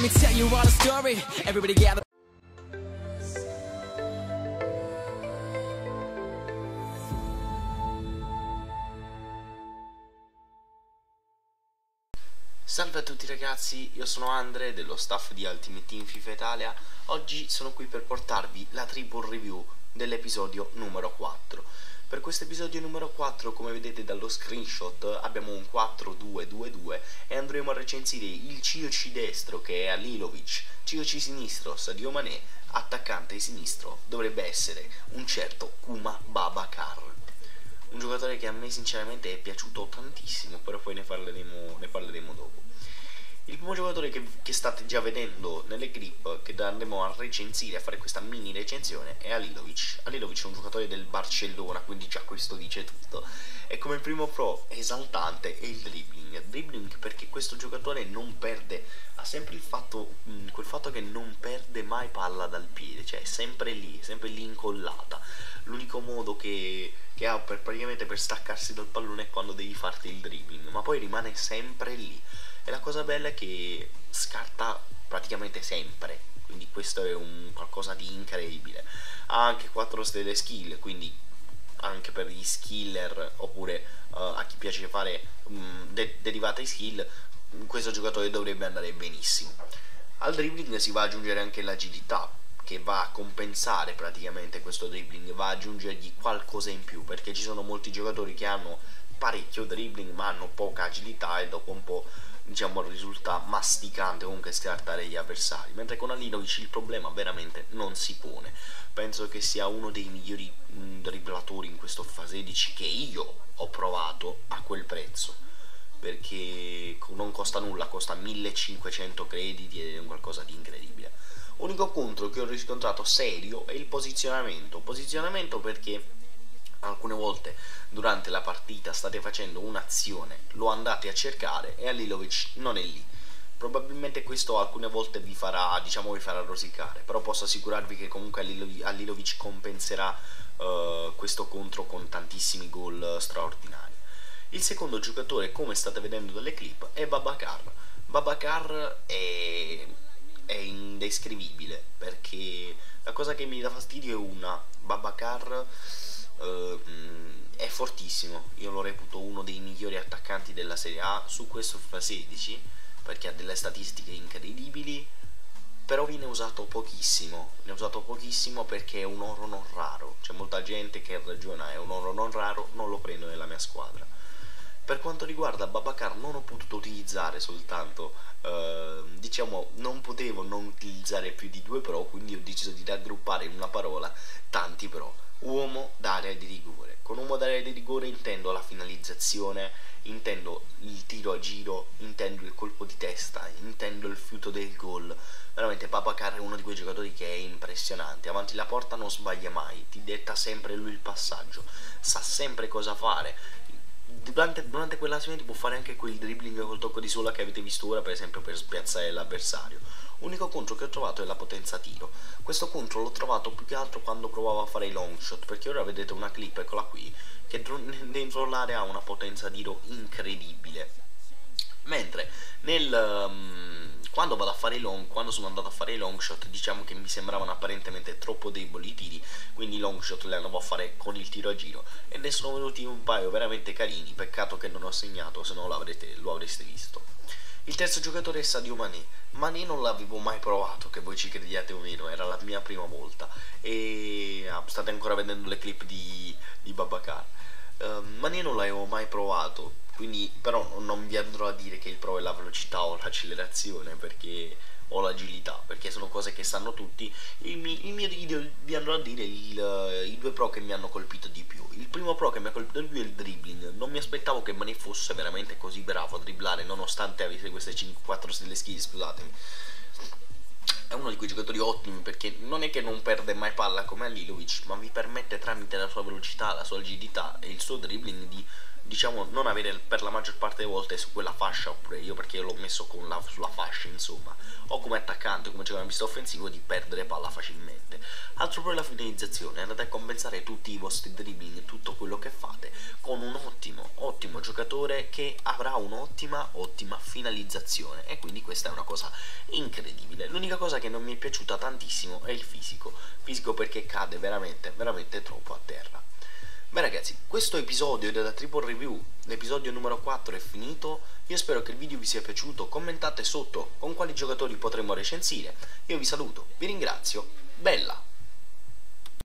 let me tell you all the story. Everybody gather. Salve a tutti ragazzi, io sono Andre dello staff di Ultimate Team FIFA Italia. Oggi sono qui per portarvi la triple review dell'episodio numero 4. Per questo episodio numero 4, come vedete dallo screenshot, abbiamo un 4-2-2-2 e andremo a recensire il COC destro che è Alilovic, COC sinistro Sadio Mané, attaccante sinistro dovrebbe essere un certo Kuma Babakar. Un giocatore che a me sinceramente è piaciuto tantissimo, però poi ne parleremo, ne parleremo dopo. Il primo giocatore che, che, state già vedendo nelle clip che andremo a recensire, a fare questa mini recensione, è Alilovic. Alilovic è un giocatore del Barcellona, quindi già questo dice tutto. E come primo pro esaltante è il dribbling. Dribbling perché questo giocatore non perde, ha sempre il fatto, mh, quel fatto che non perde mai palla dal piede, cioè è sempre lì, sempre lì incollata. L'unico modo che, che ha per, praticamente per staccarsi dal pallone è quando devi farti il dribbling, ma poi rimane sempre lì e la cosa bella è che scarta praticamente sempre, quindi questo è un qualcosa di incredibile. Ha anche 4 stelle skill, quindi anche per gli skiller oppure uh, a chi piace fare um, de derivate skill, questo giocatore dovrebbe andare benissimo. Al dribbling si va ad aggiungere anche l'agilità, che va a compensare praticamente questo dribbling, va ad aggiungergli qualcosa in più, perché ci sono molti giocatori che hanno parecchio dribbling ma hanno poca agilità e dopo un po' diciamo risulta masticante comunque scartare gli avversari. Mentre con Alinovic il problema veramente non si pone. Penso che sia uno dei migliori mh, dribblatori in questo fase 16 che io ho provato a quel prezzo perché non costa nulla costa 1500 crediti ed è qualcosa di incredibile unico contro che ho riscontrato serio è il posizionamento posizionamento perché alcune volte durante la partita state facendo un'azione, lo andate a cercare e Alilovic non è lì. Probabilmente questo alcune volte vi farà, diciamo, vi farà rosicare, però posso assicurarvi che comunque Alilovic compenserà uh, questo contro con tantissimi gol straordinari. Il secondo giocatore, come state vedendo dalle clip, è Babacar. Babacar è, è indescrivibile perché la cosa che mi dà fastidio è una, Babacar uh, è fortissimo, io lo reputo uno dei migliori attaccanti della Serie A su questo FIFA 16 perché ha delle statistiche incredibili però viene usato pochissimo, viene usato pochissimo perché è un oro non raro, c'è molta gente che ragiona è un oro non raro, non lo prendo nella mia squadra. Per quanto riguarda Babacar non ho potuto utilizzare soltanto, eh, diciamo non potevo non utilizzare più di due pro, quindi ho deciso di raggruppare in una parola tanti pro uomo d'area di rigore. Con uomo d'area di rigore intendo la finalizzazione, intendo il tiro a giro, intendo il colpo di testa, intendo il fiuto del gol. Veramente Papacar è uno di quei giocatori che è impressionante. Avanti la porta non sbaglia mai, ti detta sempre lui il passaggio, sa sempre cosa fare. Durante, durante quell'azione ti può fare anche quel dribbling col tocco di sola che avete visto ora, per esempio, per spiazzare l'avversario Unico contro che ho trovato è la potenza tiro. Questo contro l'ho trovato più che altro quando provavo a fare i long shot, perché ora vedete una clip, eccola qui, che dentro l'area ha una potenza tiro incredibile. Mentre nel... Um, quando vado a fare i long, quando sono andato a fare i long shot, diciamo che mi sembravano apparentemente troppo deboli i tiri, quindi i long shot li andavo a fare con il tiro a giro e ne sono venuti un paio veramente carini, peccato che non ho segnato, se no lo avreste visto. Il terzo giocatore è Sadio Mané. Mané non l'avevo mai provato, che voi ci crediate o meno, era la mia prima volta. E ah, state ancora vedendo le clip di, di Babacar. Uh, Mané non l'avevo mai provato, quindi però non vi andrò a dire che il pro è la velocità o l'accelerazione, perché o l'agilità, perché sono cose che sanno tutti. Il, mio, il mio video vi andrò a dire il, i due pro che mi hanno colpito di più. Il primo pro che mi ha colpito di più è il dribbling. Non mi aspettavo che Mane fosse veramente così bravo a dribblare, nonostante avesse queste 5-4 stelle skill, scusatemi. È uno di quei giocatori ottimi perché non è che non perde mai palla come Alilovic, ma vi permette tramite la sua velocità, la sua agilità e il suo dribbling di diciamo non avere per la maggior parte delle volte su quella fascia oppure io perché l'ho messo la, sulla fascia insomma. O come attaccante come giocatore offensivo di perdere palla facilmente. Altro poi la finalizzazione. Andate a compensare tutti i vostri dribbling tutto quello che fate con un ottimo ottimo giocatore che avrà un'ottima ottima finalizzazione. E quindi questa è una cosa incredibile. L'unica cosa che non mi è piaciuta tantissimo è il fisico. Fisico perché cade veramente veramente troppo a terra Beh ragazzi, questo episodio della Triple Review, l'episodio numero 4 è finito, io spero che il video vi sia piaciuto, commentate sotto con quali giocatori potremmo recensire, io vi saluto, vi ringrazio, bella!